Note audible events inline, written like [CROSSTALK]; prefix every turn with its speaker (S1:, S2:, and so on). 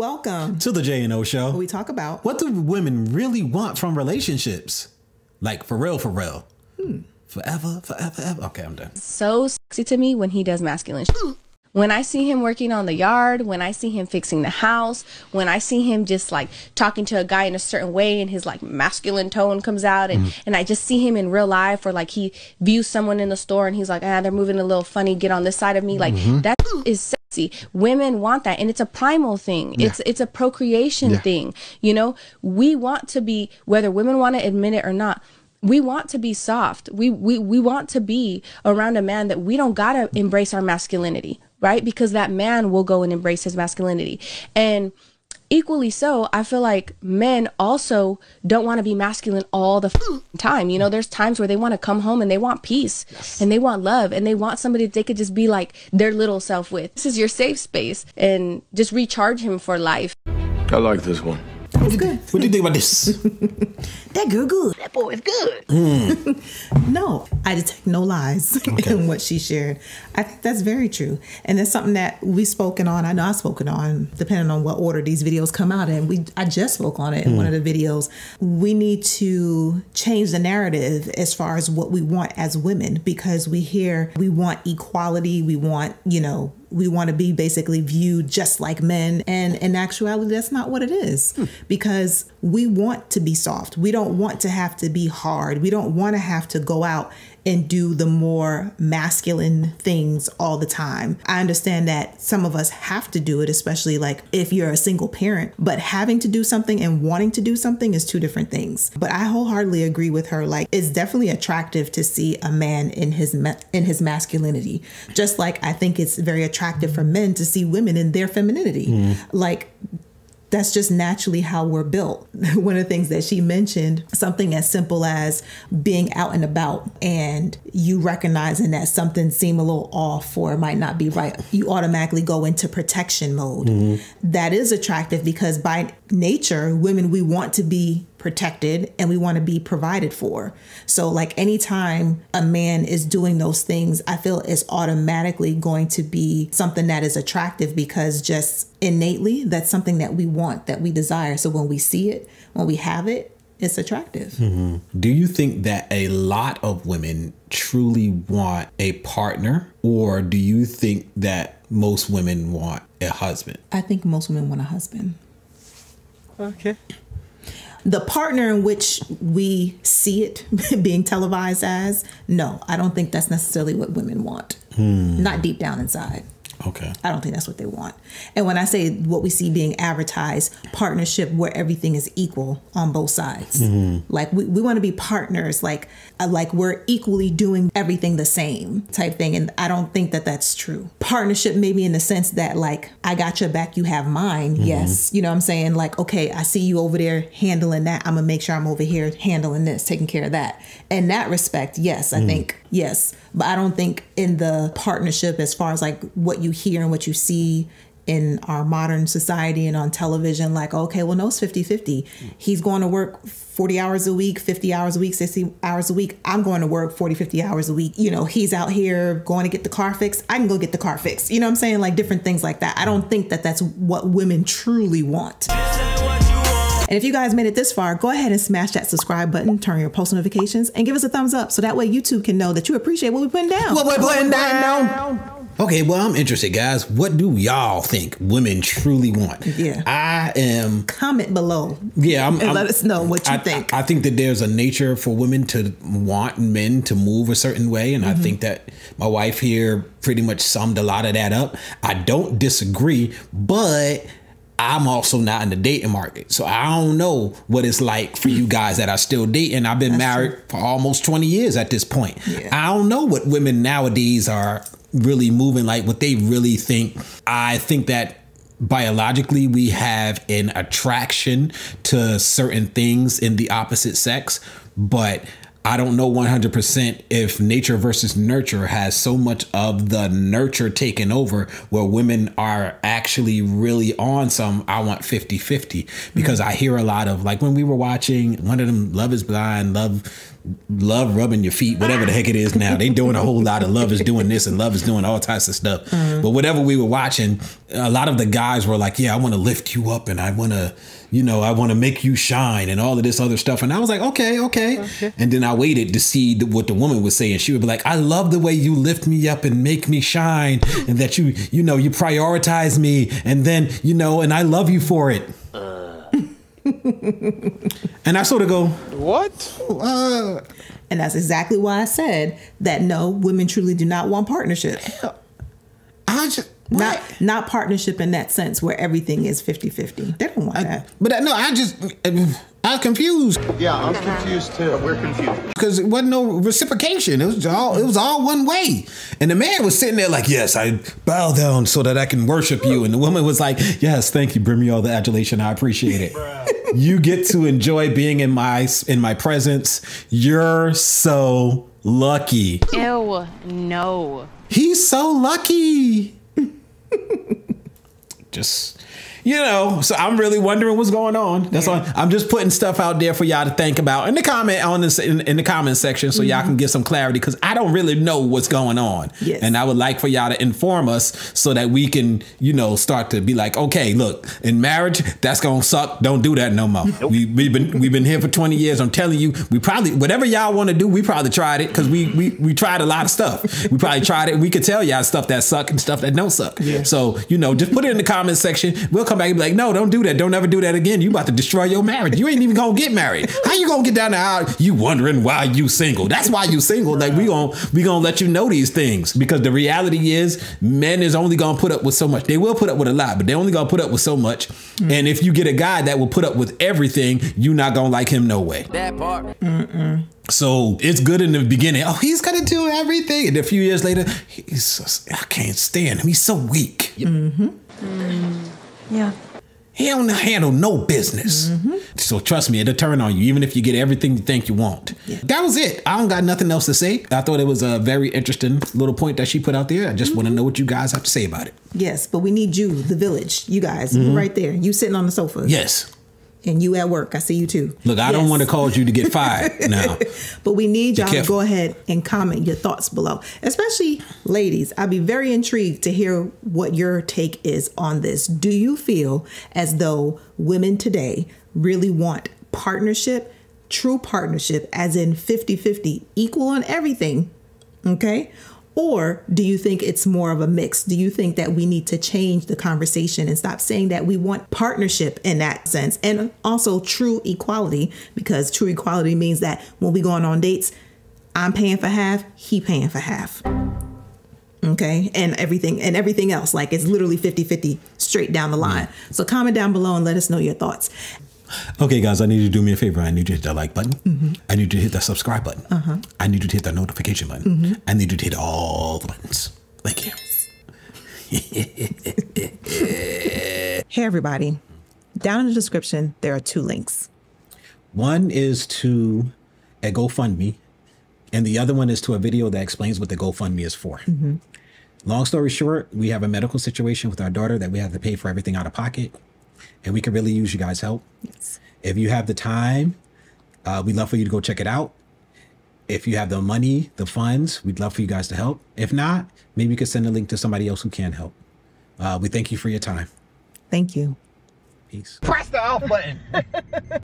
S1: Welcome
S2: to the J and O Show.
S1: We talk about
S2: what do women really want from relationships, like for real, for real, hmm. forever, forever, ever. Okay, I'm done.
S3: So sexy to me when he does masculine. When I see him working on the yard, when I see him fixing the house, when I see him just like talking to a guy in a certain way and his like masculine tone comes out and, mm. and I just see him in real life or like he views someone in the store and he's like, ah, they're moving a little funny, get on this side of me. Like mm-hmm. that is sexy. Women want that and it's a primal thing. Yeah. It's it's a procreation yeah. thing. You know, we want to be whether women want to admit it or not we want to be soft. We, we, we want to be around a man that we don't gotta embrace our masculinity right? Because that man will go and embrace his masculinity. And equally so, I feel like men also don't want to be masculine all the time. You know, there's times where they want to come home and they want peace yes. and they want love and they want somebody that they could just be like their little self with. This is your safe space and just recharge him for life.
S4: I like this one.
S1: It's good.
S2: What do you think about this? [LAUGHS]
S1: that girl good. That boy is good. Mm. no, I detect no lies [LAUGHS] okay. in what she shared. I think that's very true. And that's something that we've spoken on. I know I've spoken on, depending on what order these videos come out in. We I just spoke on it in mm. one of the videos. We need to change the narrative as far as what we want as women because we hear we want equality, we want, you know, we want to be basically viewed just like men. And in actuality, that's not what it is hmm. because we want to be soft. We don't want to have to be hard. We don't want to have to go out and do the more masculine things all the time. I understand that some of us have to do it, especially like if you're a single parent, but having to do something and wanting to do something is two different things. But I wholeheartedly agree with her. Like it's definitely attractive to see a man in his in his masculinity, just like I think it's very attractive for men to see women in their femininity. Mm. Like that's just naturally how we're built. [LAUGHS] One of the things that she mentioned, something as simple as being out and about and you recognizing that something seemed a little off or might not be right, you automatically go into protection mode. Mm-hmm. That is attractive because by nature, women, we want to be protected and we want to be provided for. So, like anytime a man is doing those things, I feel it's automatically going to be something that is attractive because just innately, that's something that we want, that we desire. So, when we see it, when we have it, it's attractive.
S2: Mm-hmm. Do you think that a lot of women truly want a partner, or do you think that most women want a husband?
S1: I think most women want a husband.
S2: Okay
S1: the partner in which we see it [LAUGHS] being televised as, no, I don't think that's necessarily what women want. Hmm. Not deep down inside.
S2: Okay.
S1: I don't think that's what they want. And when I say what we see being advertised, partnership where everything is equal on both sides. Mm-hmm. Like we, we want to be partners, like uh, like we're equally doing everything the same type thing. And I don't think that that's true. Partnership maybe in the sense that like I got your back, you have mine. Mm-hmm. Yes. You know what I'm saying? Like, okay, I see you over there handling that. I'm gonna make sure I'm over here handling this, taking care of that. In that respect, yes, I mm. think yes. But I don't think in the partnership as far as like what you hear and what you see in our modern society and on television like okay well no it's 50-50 he's going to work 40 hours a week 50 hours a week 60 hours a week. I'm going to work 40 50 hours a week. You know he's out here going to get the car fixed. I can go get the car fixed. You know what i'm saying? Like different things like that. I don't think that that's what women truly want. And if you guys made it this far, go ahead and smash that subscribe button, turn your post notifications, and give us a thumbs up so that way YouTube can know that you appreciate what we're putting down.
S2: What we're putting down. Okay, well, I'm interested, guys. What do y'all think women truly want?
S1: Yeah.
S2: I am.
S1: Comment below.
S2: Yeah, I'm,
S1: and
S2: I'm,
S1: let us know what you
S2: I,
S1: think.
S2: I, I, think that there's a nature for women to want men to move a certain way. And mm-hmm. I think that my wife here pretty much summed a lot of that up. I don't disagree, but. I'm also not in the dating market. So I don't know what it's like for you guys that are still dating. I've been That's married true. for almost 20 years at this point. Yeah. I don't know what women nowadays are really moving like what they really think. I think that biologically we have an attraction to certain things in the opposite sex, but I don't know 100% if nature versus nurture has so much of the nurture taken over where women are actually really on some I want 50 50 because mm-hmm. I hear a lot of like when we were watching one of them Love is Blind, Love love rubbing your feet, whatever the heck it is now. They doing a whole lot of love is doing this and love is doing all types of stuff. Mm-hmm. But whatever we were watching, a lot of the guys were like, "Yeah, I want to lift you up and I want to, you know, I want to make you shine and all of this other stuff." And I was like, "Okay, okay." okay. And then I waited to see the, what the woman was saying. She would be like, "I love the way you lift me up and make me shine, and that you, you know, you prioritize me, and then, you know, and I love you for it." [LAUGHS] and I sort of go,
S4: What? Uh,
S1: and that's exactly why I said that no, women truly do not want partnership.
S2: I just.
S1: Not not partnership in that sense where everything is 50-50. They don't want I, that.
S2: But no, I just I'm confused.
S4: Yeah, I'm confused too. We're confused
S2: because it wasn't no reciprocation. It was all it was all one way. And the man was sitting there like, "Yes, I bow down so that I can worship you." And the woman was like, "Yes, thank you. Bring me all the adulation. I appreciate it. You get to enjoy being in my in my presence. You're so lucky."
S3: Ew, no.
S2: He's so lucky. [LAUGHS] Just you know, so I'm really wondering what's going on. That's yeah. why I'm just putting stuff out there for y'all to think about in the comment on this in, in the comment section, so mm-hmm. y'all can get some clarity because I don't really know what's going on, yes. and I would like for y'all to inform us so that we can, you know, start to be like, okay, look, in marriage, that's gonna suck. Don't do that no more. Nope. We we've been we've been here for 20 years. I'm telling you, we probably whatever y'all want to do, we probably tried it because we we we tried a lot of stuff. We probably tried it. We could tell y'all stuff that suck and stuff that don't suck. Yeah. So you know, just put it in the comment section. We'll come back and be like, no, don't do that. Don't ever do that again. You about to destroy your marriage. You ain't even gonna get married. How you gonna get down the aisle? You wondering why you single. That's why you single. Like we gonna we gonna let you know these things because the reality is men is only gonna put up with so much. They will put up with a lot, but they only gonna put up with so much. Mm. And if you get a guy that will put up with everything, you not gonna like him no way. That part. Mm-mm. So it's good in the beginning. Oh, he's gonna do everything, and a few years later, he's I can't stand him. He's so weak. Mm-hmm. Mm. Yeah. He don't handle no business. Mm-hmm. So trust me, it'll turn on you, even if you get everything you think you want. Yeah. That was it. I don't got nothing else to say. I thought it was a very interesting little point that she put out there. I just mm-hmm. want to know what you guys have to say about it.
S1: Yes, but we need you, the village, you guys, mm-hmm. right there. You sitting on the sofa.
S2: Yes
S1: and you at work. I see you too.
S2: Look, I yes. don't want to cause you to get fired [LAUGHS] now.
S1: but we need y'all to go ahead and comment your thoughts below, especially ladies. I'd be very intrigued to hear what your take is on this. Do you feel as though women today really want partnership, true partnership, as in 50 50, equal on everything? Okay. Or do you think it's more of a mix? Do you think that we need to change the conversation and stop saying that we want partnership in that sense and also true equality? Because true equality means that when we going on dates, I'm paying for half, he paying for half. Okay, and everything and everything else, like it's literally 50 50 straight down the line. So comment down below and let us know your thoughts.
S2: Okay, guys, I need you to do me a favor. I need you to hit that like button. Mm-hmm. I need you to hit that subscribe button. Uh-huh. I need you to hit that notification button. Mm-hmm. I need you to hit all the buttons. Thank you. [LAUGHS]
S1: hey, everybody. Down in the description, there are two links.
S2: One is to a GoFundMe, and the other one is to a video that explains what the GoFundMe is for. Mm-hmm. Long story short, we have a medical situation with our daughter that we have to pay for everything out of pocket and we could really use you guys' help. Yes. If you have the time, uh, we'd love for you to go check it out. If you have the money, the funds, we'd love for you guys to help. If not, maybe you could send a link to somebody else who can help. Uh, we thank you for your time.
S1: Thank you.
S2: Peace.
S4: Press the off button. [LAUGHS]